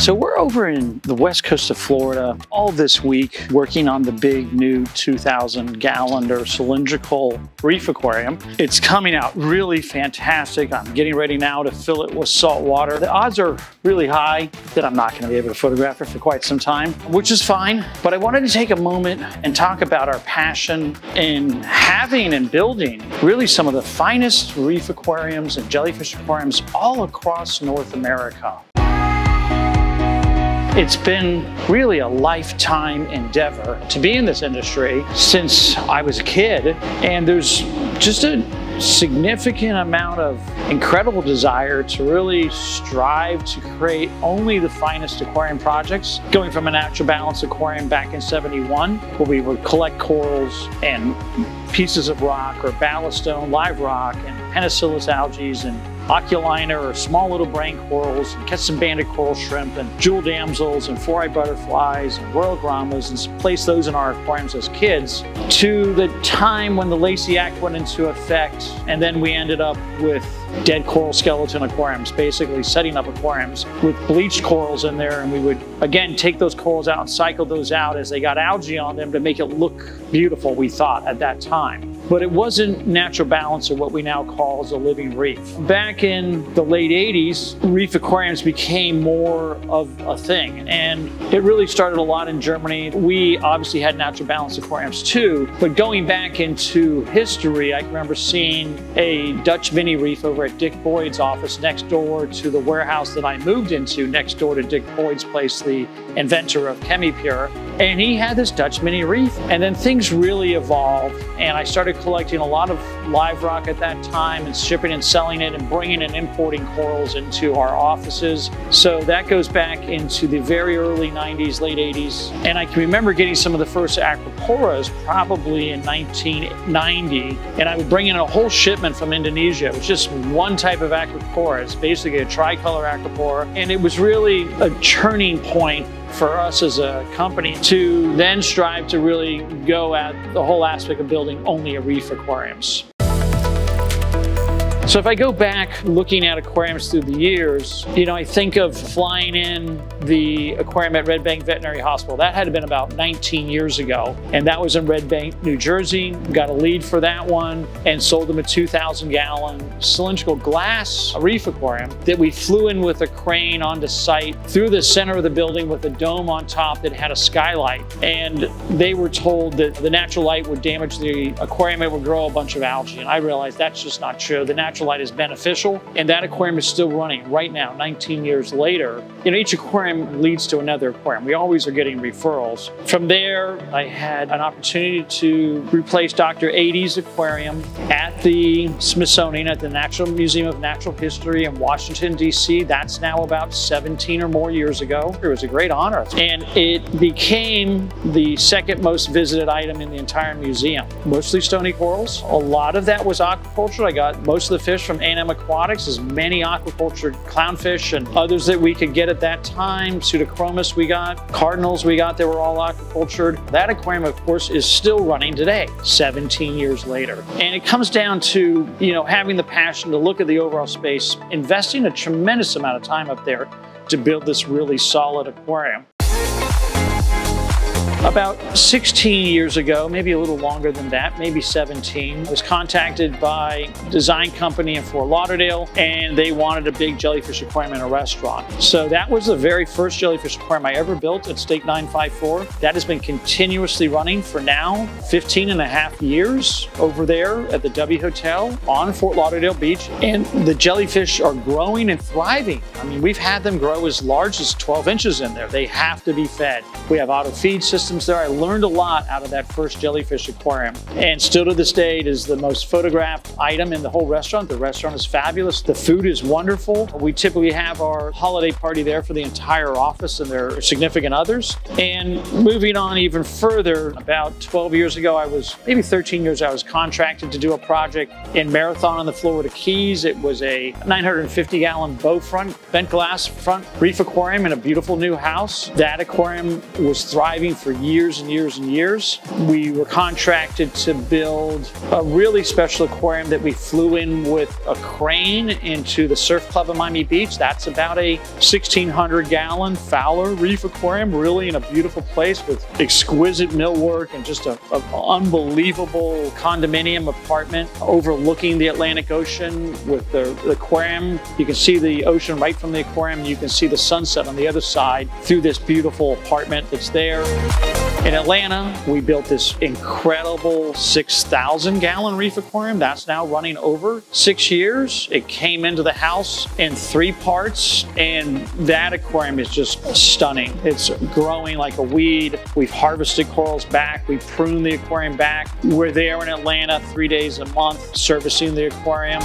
So we're over in the west coast of Florida all this week working on the big new 2,000 gallon or cylindrical reef aquarium. It's coming out really fantastic. I'm getting ready now to fill it with salt water. The odds are really high that I'm not going to be able to photograph it for quite some time, which is fine. But I wanted to take a moment and talk about our passion in having and building really some of the finest reef aquariums and jellyfish aquariums all across North America. It's been really a lifetime endeavor to be in this industry since I was a kid. And there's just a significant amount of incredible desire to really strive to create only the finest aquarium projects. Going from a natural balance aquarium back in 71, where we would collect corals and pieces of rock or ballast stone, live rock, and penicillus algae and oculina or small little brain corals and catch some banded coral shrimp and jewel damsels and four-eyed butterflies and royal grammas and place those in our aquariums as kids to the time when the Lacey Act went into effect and then we ended up with dead coral skeleton aquariums, basically setting up aquariums with bleached corals in there. And we would, again, take those corals out and cycle those out as they got algae on them to make it look beautiful, we thought at that time. But it wasn't natural balance or what we now call as a living reef. Back in the late 80s, reef aquariums became more of a thing. And it really started a lot in Germany. We obviously had natural balance aquariums too, but going back into history, I remember seeing a Dutch mini reef over at Dick Boyd's office next door to the warehouse that I moved into, next door to Dick Boyd's place, the inventor of ChemiPure. And he had this Dutch mini reef. And then things really evolved. And I started collecting a lot of live rock at that time and shipping and selling it and bringing and importing corals into our offices. So that goes back into the very early 90s, late 80s. And I can remember getting some of the first acroporas probably in 1990. And I would bring in a whole shipment from Indonesia. It was just one type of acropora. It's basically a tricolor acropora. And it was really a turning point for us as a company to then strive to really go at the whole aspect of building only a reef aquariums. So if I go back looking at aquariums through the years, you know, I think of flying in the aquarium at Red Bank Veterinary Hospital. That had been about 19 years ago. And that was in Red Bank, New Jersey. Got a lead for that one and sold them a 2,000 gallon cylindrical glass reef aquarium that we flew in with a crane onto site through the center of the building with a dome on top that had a skylight. And they were told that the natural light would damage the aquarium. It would grow a bunch of algae. And I realized that's just not true. The natural electrolyte is beneficial, and that aquarium is still running right now, 19 years later. You know, each aquarium leads to another aquarium. We always are getting referrals. From there, I had an opportunity to replace Dr. Adey's aquarium at the Smithsonian at the Natural Museum of Natural History in Washington, D.C. That's now about 17 or more years ago. It was a great honor. And it became the second most visited item in the entire museum. Mostly stony corals. A lot of that was aquaculture. I got most of the fish from A&M Aquatics, as many aquaculture clownfish and others that we could get at that time. Pseudochromis we got, cardinals we got they were all aquacultured. That aquarium, of course, is still running today, 17 years later. And it comes down to, you know, having the passion to look at the overall space, investing a tremendous amount of time up there to build this really solid aquarium. About 16 years ago, maybe a little longer than that, maybe 17, I was contacted by a design company in Fort Lauderdale and they wanted a big jellyfish aquarium in a restaurant. So that was the very first jellyfish aquarium I ever built at Steak 954. That has been continuously running for now 15 and a half years over there at the W Hotel on Fort Lauderdale Beach. And the jellyfish are growing and thriving. I mean, we've had them grow as large as 12 inches in there. They have to be fed. We have auto feed systems systems there. I learned a lot out of that first jellyfish aquarium. And still to this day, it is the most photographed item in the whole restaurant. The restaurant is fabulous. The food is wonderful. We typically have our holiday party there for the entire office and their significant others. And moving on even further, about 12 years ago, I was, maybe 13 years, I was contracted to do a project in Marathon on the Florida Keys. It was a 950 gallon bow front, bent glass front reef aquarium in a beautiful new house. That aquarium was thriving for years and years and years. We were contracted to build a really special aquarium that we flew in with a crane into the surf club of Miami Beach. That's about a 1,600 gallon FOWLR Reef Aquarium, really in a beautiful place with exquisite millwork and just an unbelievable condominium apartment overlooking the Atlantic Ocean with the, the aquarium. You can see the ocean right from the aquarium. You can see the sunset on the other side through this beautiful apartment that's there. In Atlanta, we built this incredible 6,000 gallon reef aquarium. That's now running over six years. It came into the house in three parts, and that aquarium is just stunning. It's growing like a weed. We've harvested corals back. We pruned the aquarium back. We're there in Atlanta three days a month servicing the aquarium.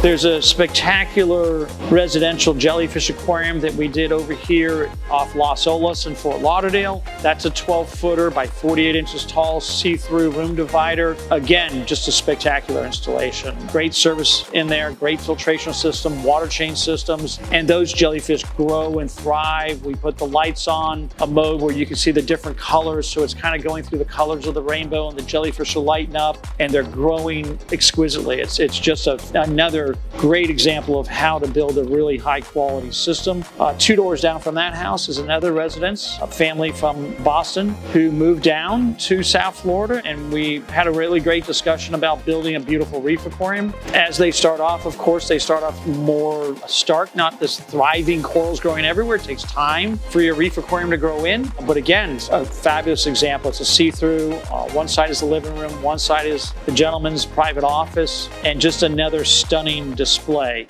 There's a spectacular residential jellyfish aquarium that we did over here off Las Olas in Fort Lauderdale. That's a 12 footer by 48 inches tall, see-through room divider. Again, just a spectacular installation. Great service in there, great filtration system, water change systems, and those jellyfish grow and thrive. We put the lights on, a mode where you can see the different colors, so it's kind of going through the colors of the rainbow and the jellyfish are lighting up and they're growing exquisitely. It's, it's just a, another great example of how to build a really high quality system. Uh, two doors down from that house is another residence, a family from Boston who moved down to South Florida and we had a really great discussion about building a beautiful reef aquarium. As they start off, of course, they start off more stark, not this thriving corals growing everywhere. It takes time for your reef aquarium to grow in. But again, it's a fabulous example. It's a see-through. Uh, one side is the living room, one side is the gentleman's private office, and just another stunning display.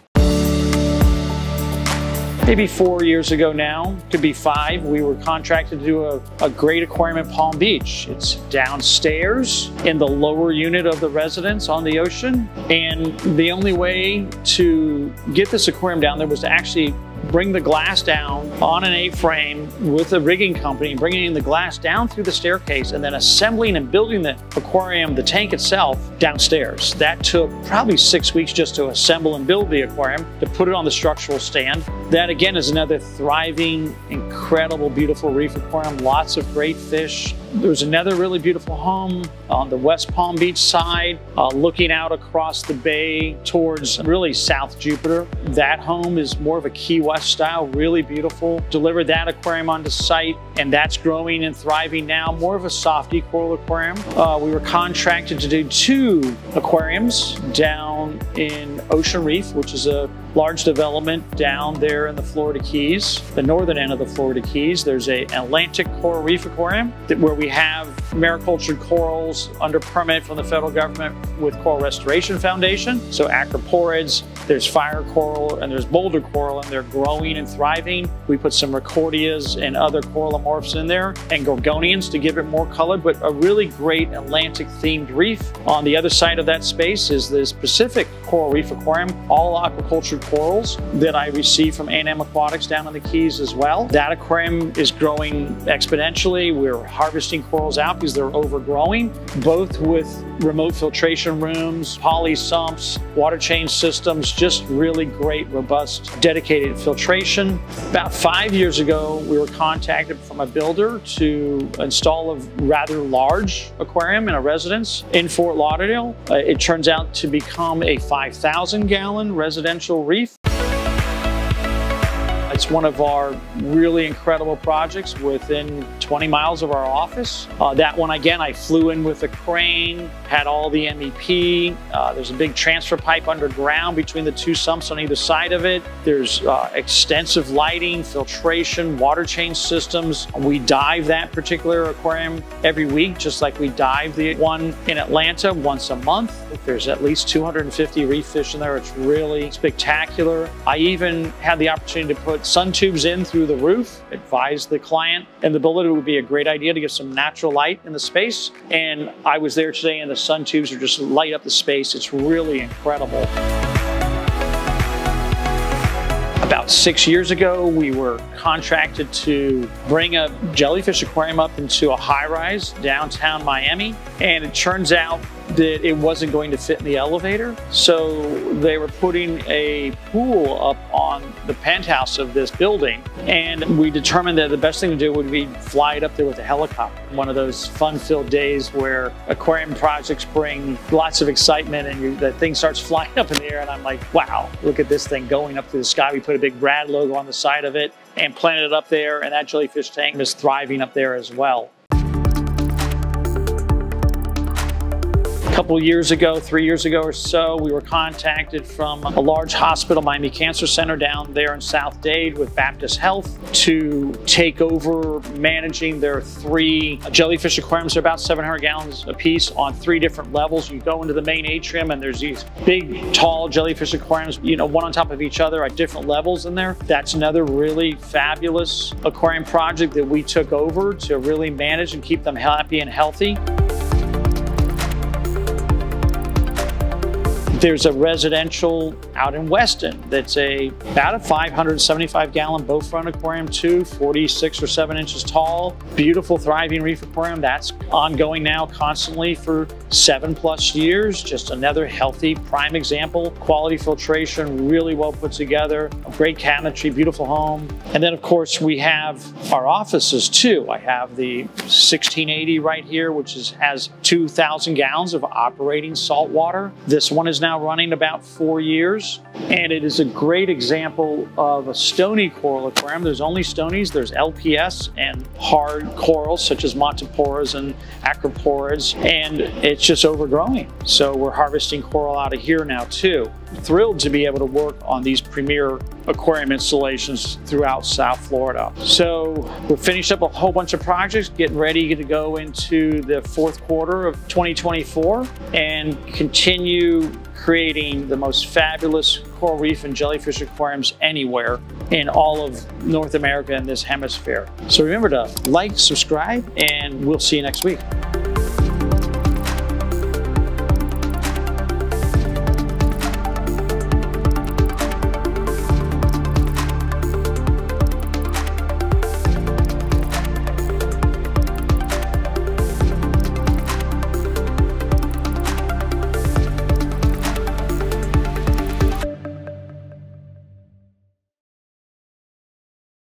Maybe four years ago now, could be five, we were contracted to do a, a, great aquarium in Palm Beach. It's downstairs in the lower unit of the residence on the ocean. And the only way to get this aquarium down there was to actually bring the glass down on an A-frame with a rigging company, bringing the glass down through the staircase and then assembling and building the aquarium, the tank itself, downstairs. That took probably six weeks just to assemble and build the aquarium, to put it on the structural stand. That again is another thriving, incredible, beautiful reef aquarium, lots of great fish, there's another really beautiful home on the West Palm Beach side, uh, looking out across the bay towards really South Jupiter. That home is more of a Key West style, really beautiful. Delivered that aquarium onto site, and that's growing and thriving now, more of a softy coral aquarium. Uh, we were contracted to do two aquariums down in Ocean Reef, which is a large development down there in the Florida Keys, the northern end of the Florida Keys. There's a Atlantic Coral Reef Aquarium where we have maricultured corals under permit from the federal government with Coral Restoration Foundation. So acroporids, there's fire coral, and there's boulder coral, and they're growing and thriving. We put some ricordeas and other corallimorphs in there, and gorgonians to give it more color, but a really great Atlantic themed reef. On the other side of that space is this Pacific Coral Reef Aquarium, all aquaculture corals that I receive from A&M Aquatics down in the Keys as well. That aquarium is growing exponentially. We're harvesting corals out because they're overgrowing, both with remote filtration rooms, poly sumps, water change systems, just really great, robust, dedicated filtration. About five years ago, we were contacted from a builder to install a rather large aquarium in a residence in Fort Lauderdale. Uh, it turns out to become a 5,000 gallon residential reef. It's one of our really incredible projects within 20 miles of our office. Uh, that one, again, I flew in with a crane, had all the MEP. Uh, there's a big transfer pipe underground between the two sumps on either side of it. There's uh, extensive lighting, filtration, water change systems. We dive that particular aquarium every week, just like we dive the one in Atlanta once a month. If There's at least 250 reef fish in there. It's really spectacular. I even had the opportunity to put sun tubes in through the roof, advise the client and the builder it would be a great idea to get some natural light in the space. And I was there today and the sun tubes are just light up the space. It's really incredible. About six years ago, we were contracted to bring a jellyfish aquarium up into a high rise downtown Miami. And it turns out that it wasn't going to fit in the elevator. So they were putting a pool up on the penthouse of this building. And we determined that the best thing to do would be fly it up there with a helicopter. One of those fun filled days where aquarium projects bring lots of excitement and you, the thing starts flying up in the air. And I'm like, wow, look at this thing going up to the sky. We put a big Rad logo on the side of it and planted it up there. And that jellyfish tank is thriving up there as well. Couple years ago, three years ago or so, we were contacted from a large hospital, Miami Cancer Center down there in South Dade with Baptist Health to take over managing their three jellyfish aquariums. They're about 700 gallons apiece on three different levels. You go into the main atrium and there's these big, tall jellyfish aquariums, you know, one on top of each other at different levels in there. That's another really fabulous aquarium project that we took over to really manage and keep them happy and healthy. There's a residential out in Weston that's a about a 575 gallon bow front aquarium too, 46 or 7 inches tall. Beautiful thriving reef aquarium that's ongoing now constantly for seven plus years. Just another healthy prime example. Quality filtration, really well put together, great cabinetry, beautiful home. And then of course we have our offices too. I have the 1680 right here, which is, has 2,000 gallons of operating salt water. This one is now now running about four years, and it is a great example of a stony coral aquarium. There's only stonies, there's LPS and hard corals such as Montiporas and Acroporids, and it's just overgrowing. So we're harvesting coral out of here now too. Thrilled to be able to work on these premier aquarium installations throughout South Florida. So we're finished up a whole bunch of projects, getting ready to go into the fourth quarter of 2024 and continue creating the most fabulous coral reef and jellyfish aquariums anywhere in all of North America and this hemisphere. So remember to like, subscribe, and we'll see you next week.